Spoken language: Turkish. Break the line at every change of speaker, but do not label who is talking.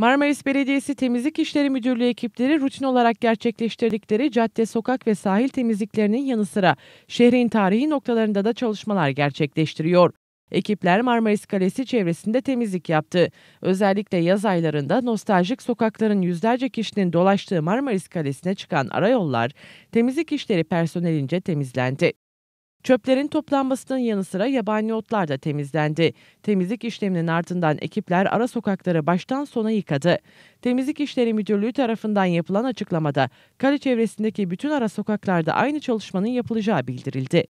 Marmaris Belediyesi Temizlik İşleri Müdürlüğü ekipleri rutin olarak gerçekleştirdikleri cadde, sokak ve sahil temizliklerinin yanı sıra şehrin tarihi noktalarında da çalışmalar gerçekleştiriyor. Ekipler Marmaris Kalesi çevresinde temizlik yaptı. Özellikle yaz aylarında nostaljik sokakların yüzlerce kişinin dolaştığı Marmaris Kalesi'ne çıkan arayollar temizlik işleri personelince temizlendi. Çöplerin toplanmasının yanı sıra yabani otlar da temizlendi. Temizlik işleminin ardından ekipler ara sokakları baştan sona yıkadı. Temizlik İşleri Müdürlüğü tarafından yapılan açıklamada kale çevresindeki bütün ara sokaklarda aynı çalışmanın yapılacağı bildirildi.